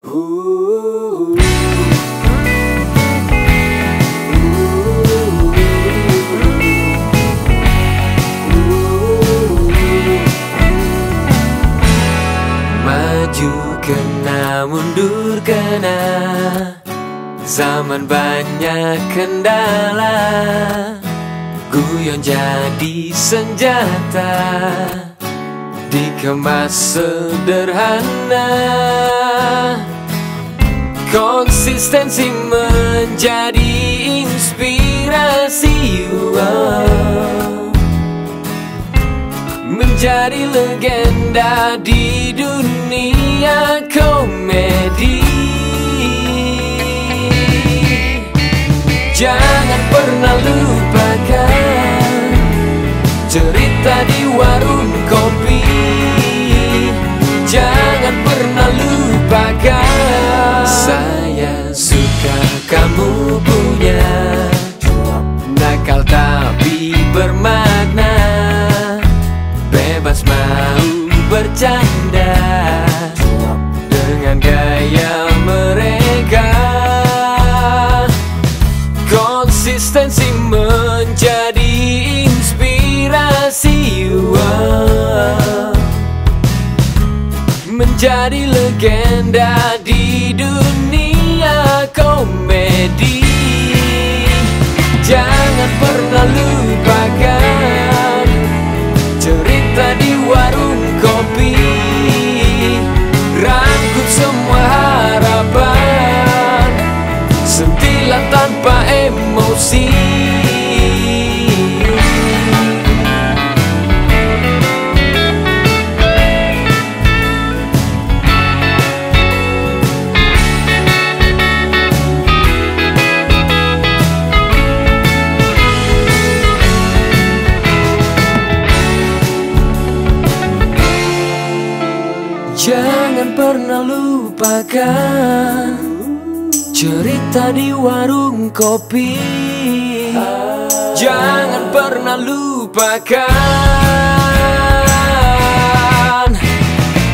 Maju kena mundur kena. Zaman banyak kendala. Guyon jadi senjata. Dikemas sederhana Konsistensi menjadi inspirasi wow. Menjadi legenda di dunia komedi Jangan pernah lupakan Cerita di warung bercanda Dengan gaya mereka Konsistensi menjadi inspirasi. Menjadi legenda di dunia komedi emosi. Jangan pernah lupakan Cerita di warung kopi. Jangan pernah lupakan.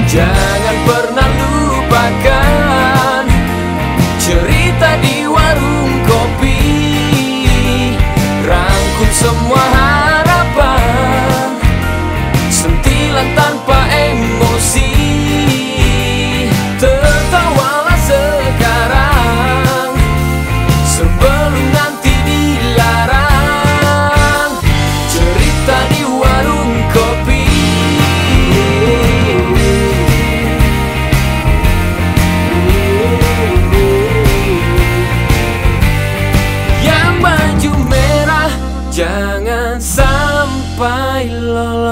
Jangan pernah lupakan. Cerita di warung kopi. Rangkum semua Jangan sampai lolos